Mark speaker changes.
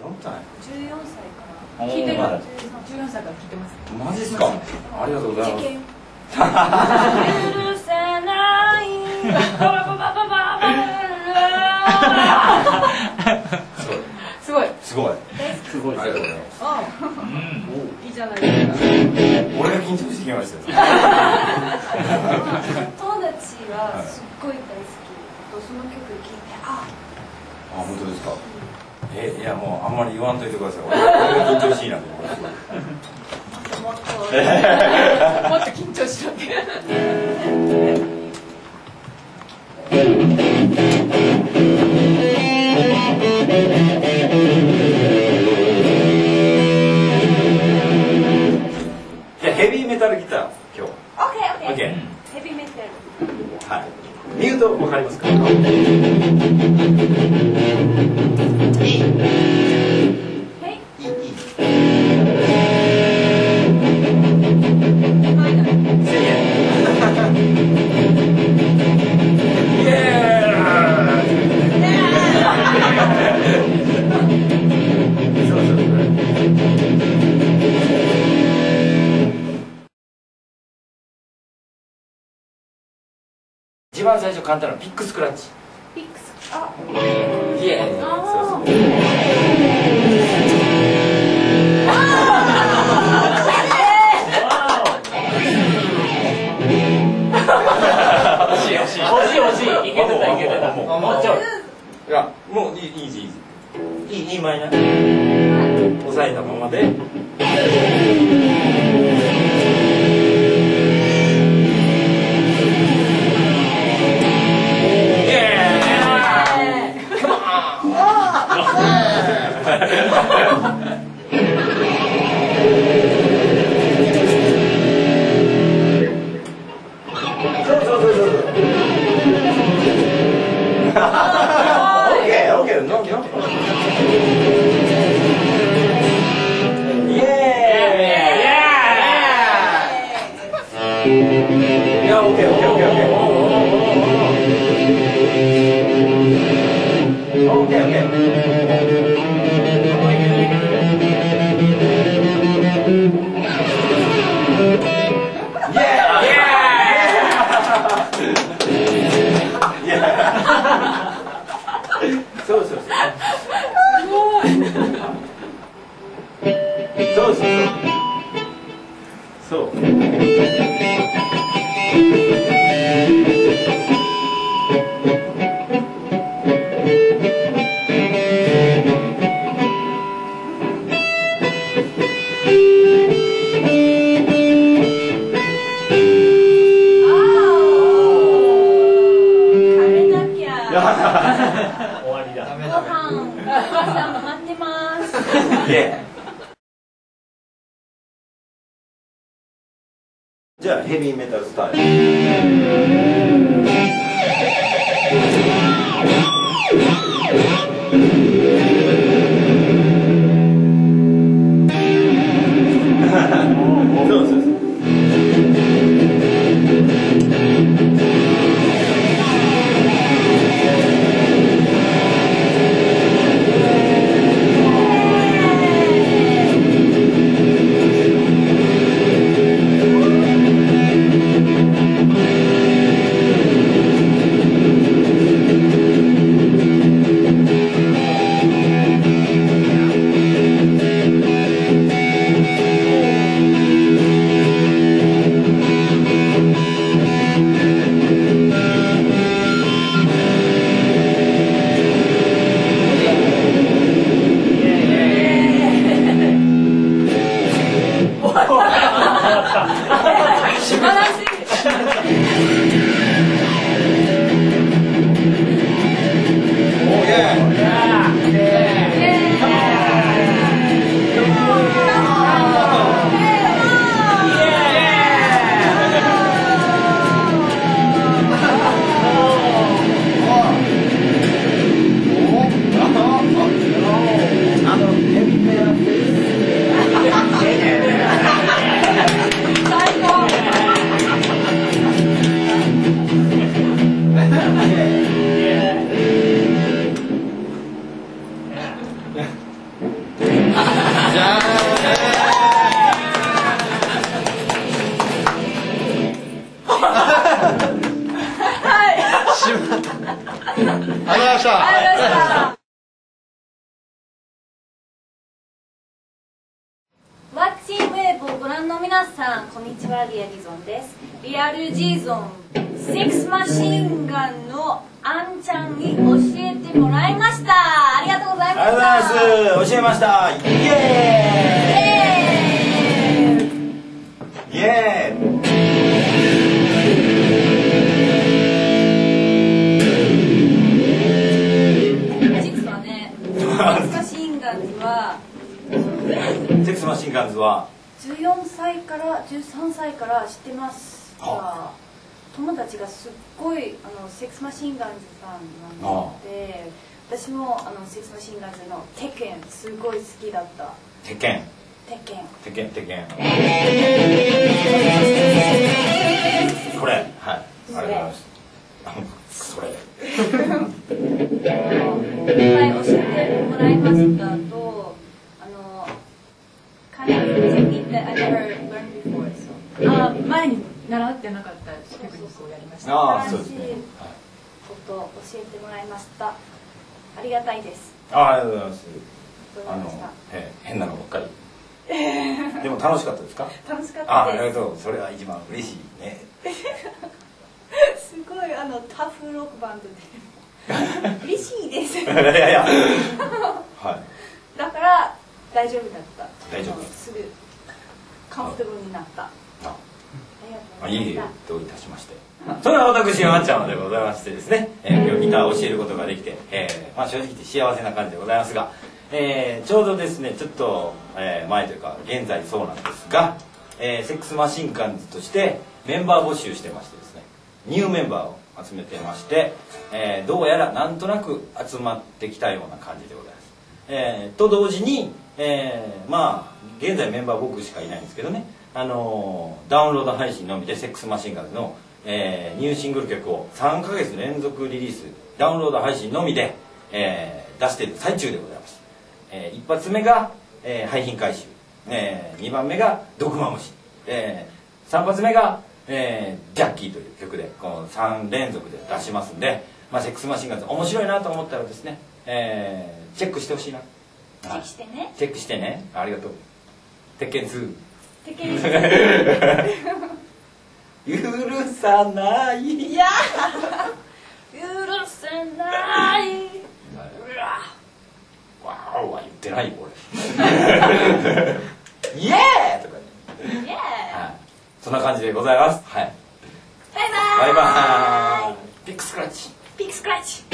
Speaker 1: ロンタイ
Speaker 2: 14歳から。聞いてる？
Speaker 3: まだ
Speaker 2: 14歳から聞いてます。
Speaker 1: ムマジっすか？ありがとうございます。
Speaker 2: 許せない。ババババババ
Speaker 1: すごい
Speaker 2: すごい
Speaker 1: すごいありがとうございます
Speaker 2: あ
Speaker 3: うん
Speaker 2: いいじゃないですか
Speaker 1: 俺が緊張してきましたよ
Speaker 2: 友達はすっごい大好きとその曲聴いてあ
Speaker 1: あ本当ですかえいやもうあんまり言わんといてください。俺俺が緊張しいな
Speaker 2: もっともっともっと緊張しろって
Speaker 1: じゃあヘビーメタルギター今日。
Speaker 2: オッケーオッケーヘビメタル
Speaker 1: はい。ミュートわかりますか？一番最初簡単なのピックスクラッチ。
Speaker 2: ピックスあ。
Speaker 1: イエーイ
Speaker 3: い
Speaker 1: やオッケ じゃあ
Speaker 4: じ
Speaker 2: ありがとうござい。ました。ワッチンウェーブをご覧の皆さん、こんにちは、リアリゾンです。リアルジーゾン、シックスマシンガンのあんちゃんに教えてもらいました。ありがとうございました。
Speaker 1: ありがとうございます。教えました。イエーイ。イエーイ。セックスマシンガンズは
Speaker 2: ？14歳から13歳から知ってますが。
Speaker 1: は
Speaker 2: 友達がすっごいあのセックスマシンガンズさんなので私もあのセックスマシンガンズの「テッケン」すごい好きだった。
Speaker 1: 鉄拳「
Speaker 2: テッケン
Speaker 1: 鉄拳鉄拳これ。はい。ありがとうございます。それ」
Speaker 2: いっぱい教えてもらいましたとあの「Kind of technique that I never learned before」
Speaker 5: あ前に習ってなかったックをやりました
Speaker 1: ああそうですね。
Speaker 2: ことを教えてもらいました。ありがたいです。
Speaker 1: あありがとうございます。あのえー変なのばっかり。でも楽しかったですか？
Speaker 2: 楽しかっ
Speaker 1: あありがとう。それは一番嬉しいね。
Speaker 2: すごいあのタフロックバンドで。嬉しいです。
Speaker 1: いやいやはい。
Speaker 2: だから大丈夫だった。
Speaker 1: 大丈夫。
Speaker 2: すぐカンフテブルになった。あ。
Speaker 1: あ
Speaker 2: りがとうございました。
Speaker 1: どういたしましてそれでは私まっちゃんでございましてですね、えー今日ギターを教えることができて、えーまあ、正直言って幸せな感じでございますが、えーちょうどですねちょっと、えー前というか現在そうなんですが、えーセックスマシンガンズとしてメンバー募集してましてですね。ニューメンバーを集めてまして、えーどうやらなんとなく集まってきたような感じでございます、えーと同時に、えーまあ現在メンバー僕しかいないんですけどね。あのーダウンロード配信のみでセックスマシンガンズの、えーニューシングル曲を3ヶ月連続リリースダウンロード配信のみで、えー出している最中でございます、えー一発目が、えー廃品回収、え2番目が「毒マムシ」え3発目が、えージャッキー」という曲でこの3連続で出しますんで、まあ、セックスマシンガンズ面白いなと思ったらですね、えーチェックしてほしいな。
Speaker 2: チェックしてね。
Speaker 1: チェックしてね。ありがとう。鉄拳2
Speaker 2: テケル
Speaker 1: 許さない。
Speaker 2: いや。許せない。
Speaker 1: わ。ーは言ってないよ俺。イエーイ。とかね、
Speaker 2: イエーイ。
Speaker 1: はい、そんな感じでございます。はい。
Speaker 2: バイバーイ。
Speaker 1: バイバーイ。ピックスクラッチ。
Speaker 2: ピックスクラッチ